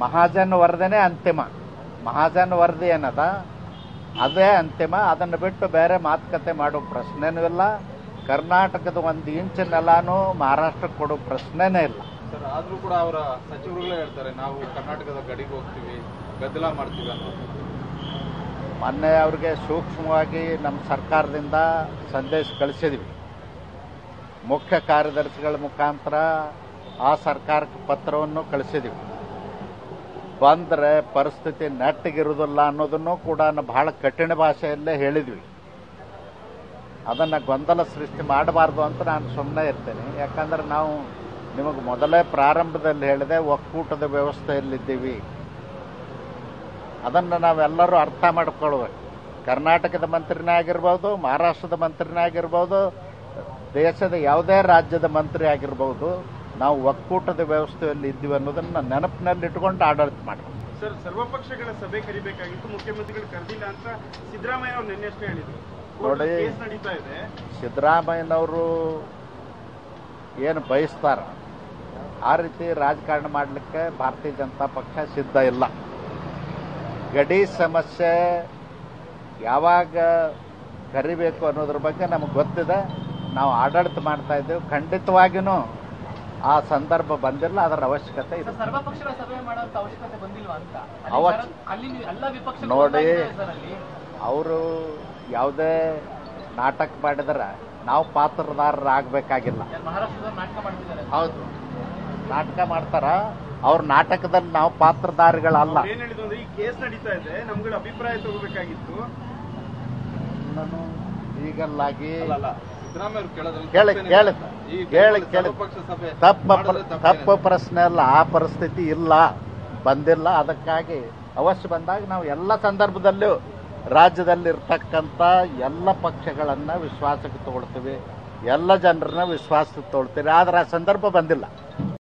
ಮಹಾಜನ್ ವರದಿನೇ ಅಂತಿಮ. ಮಹಾಜನ್ ವರದಿ ಏನದ? ಅದೇ ಅಂತಿಮ. ಅದನ್ನು ಬಿಟ್ಟು ಬೇರೆ ಮಾತುಕತೆ ಮಾಡೋ. ಪ್ರಶ್ನೆನೂ ಇಲ್ಲ. ಕರ್ನಾಟಕದ ಒಂದು ಇಂಚ್ ನೆಲಾನು ಮಹಾರಾಷ್ಟ್ರಕ್ಕೆ ಕೊಡೋ ಪ್ರಶ್ನೆನೇ ಇಲ್ಲ. ಸರ್ ಆದರೂ ಕೂಡ ಅವರ ಸಚಿವರುಗಳೇ ಹೇಳ್ತಾರೆ ನಾವು ಕರ್ನಾಟಕದ ಗಡಿಗೆ ಹೋಗ್ತೀವಿ ಗದ್ದಲ ಮಾಡ್ತೀವಿ ಮೊನ್ನೆ ಅವ್ರಿಗೆ ಸೂಕ್ಷ್ಮವಾಗಿ ನಮ್ಮ ಸರ್ಕಾರದಿಂದ ಸಂದೇಶ ಕಳಿಸಿದ್ವಿ. ಮುಖ್ಯ ಕಾರ್ಯದರ್ಶಿಗಳ ಮುಖಾಂತರ ಆ ಸರ್ಕಾರಕ್ಕೆ ಪತ್ರವನ್ನು ಕಳಿಸಿದ್ವಿ. ಬಂದರೆ ಪರಿಸ್ಥಿತಿ ನೆಟ್ಟಗಿರುವುದಿಲ್ಲ ಅನ್ನೋದನ್ನು ಕೂಡ ಬಹಳ ಕಠಿಣ ಭಾಷೆಯಲ್ಲೇ ಹೇಳಿದ್ವಿ. ಅದನ್ನು ಗೊಂದಲ ಸೃಷ್ಟಿ ಮಾಡಬಾರ್ದು ಅಂತ ನಾನು ಸುಮ್ಮನೆ ಇರ್ತೇನೆ. ಯಾಕಂದ್ರೆ ನಾವು ನಿಮಗೆ ಮೊದಲೇ ಪ್ರಾರಂಭದಲ್ಲಿ ಹೇಳಿದೆ, ಒಕ್ಕೂಟದ ವ್ಯವಸ್ಥೆಯಲ್ಲಿದ್ದೀವಿ. ಅದನ್ನು ನಾವೆಲ್ಲರೂ ಅರ್ಥ ಮಾಡ್ಕೊಳ್ಬೇಕು ಕರ್ನಾಟಕದ ಮಂತ್ರಿನೇ ಆಗಿರ್ಬೋದು, ಮಹಾರಾಷ್ಟ್ರದ ಮಂತ್ರಿನೇ ಆಗಿರ್ಬೋದು, ದೇಶದ ಯಾವುದೇ ರಾಜ್ಯದ ಮಂತ್ರಿ ಆಗಿರ್ಬೋದು ನಾವು ಒಕ್ಕೂಟದ ವ್ಯವಸ್ಥೆಯಲ್ಲಿ ಇದ್ದೀವಿ ಅನ್ನೋದನ್ನ ನೆನಪಿನಲ್ಲಿ ಇಟ್ಕೊಂಡು ಆಡಳಿತ ಮಾಡಬೇಕು ಸರ್ ಸರ್ವಪಕ್ಷಗಳ ಸಭೆ ಕರಿಬೇಕಾಗಿತ್ತು ಮುಖ್ಯಮಂತ್ರಿಗಳು ಕರೆದಿಲ್ಲ ಅಂತ ಸಿದ್ದರಾಮಯ್ಯ ಅವರು ನಿನ್ನೆಷ್ಟೇ ಹೇಳಿದ್ರು. ನೋಡಿ. ಕೇಸ್ ನಡೀತಾ ಇದೆ. ಸಿದ್ದರಾಮಯ್ಯನವರು ಏನು ಬಯಸ್ತಾರ? ಆ ರೀತಿ ರಾಜಕಾರಣ ಮಾಡಲಿಕ್ಕೆ ಭಾರತೀಯ ಜನತಾ ಪಕ್ಷ ಸಿದ್ಧ ಇಲ್ಲ. ಗಡಿ ಸಮಸ್ಯೆ ಯಾವಾಗ ಕರಿಬೇಕು ಅನ್ನೋದ್ರ ಬಗ್ಗೆ ನಮಗೆ ಗೊತ್ತಿದೆ. ನಾವು ಆಡಳಿತ ಮಾಡ್ತಾ ಇದ್ದೇವೆ. ಖಂಡಿತವಾಗಿಯೂ ಆ ಸಂದರ್ಭ ಬಂದಿಲ್ಲ ಅದರ ಅವಶ್ಯಕತೆ ಇದೆ. ನೋಡಿ. ಅಲ್ಲಿ. ಅವರು ಯಾವುದೇ ನಾಟಕ ಮಾಡಿದ್ರೆ ನಾವು ಪಾತ್ರದಾರರಾಗಬೇಕಾಗಿಲ್ಲ. ಹೌದು. ನಾಟಕ ಮಾಡ್ತಾರ ಅವ್ರ ನಾಟಕದಲ್ಲಿ ನಾವು ಪಾತ್ರಧಾರಿಗಳಲ್ಲ. ಅವ್ರು ಏನ್ ಹೇಳಿದ್ರು ಅಂದ್ರೆ ಈ ಕೇಸ್ ನಡೀತಾ ಇದೆ ನಮ್ಗಳ ಅಭಿಪ್ರಾಯ ತಗೋಬೇಕಾಗಿತ್ತು. ನಾನು ಈಗಲ್ಲಾಗಿ ಕೇಳಿ. ಕೇಳಿ. ಕೇಳಿ ಕೇಳಿ. ತಪ್ಪ ತಪ್ಪು ಪ್ರಶ್ನೆ ಅಲ್ಲ ಆ ಪರಿಸ್ಥಿತಿ ಇಲ್ಲ ಬಂದಿಲ್ಲ. ಅದಕ್ಕಾಗಿ ಅವಶ್ಯ ಬಂದಾಗ ನಾವು ಎಲ್ಲ ಸಂದರ್ಭದಲ್ಲೂ ರಾಜ್ಯದಲ್ಲಿರ್ತಕ್ಕಂಥ ಎಲ್ಲ ಪಕ್ಷಗಳನ್ನು ವಿಶ್ವಾಸಕ್ಕೆ ತಗೊಳ್ತೀವಿ. ಎಲ್ಲ ಜನರನ್ನ ವಿಶ್ವಾಸಕ್ಕೆ ತಗೊಳ್ತೀವಿ. ಆದ್ರೆ ಆ ಸಂದರ್ಭ ಬಂದಿಲ್ಲ.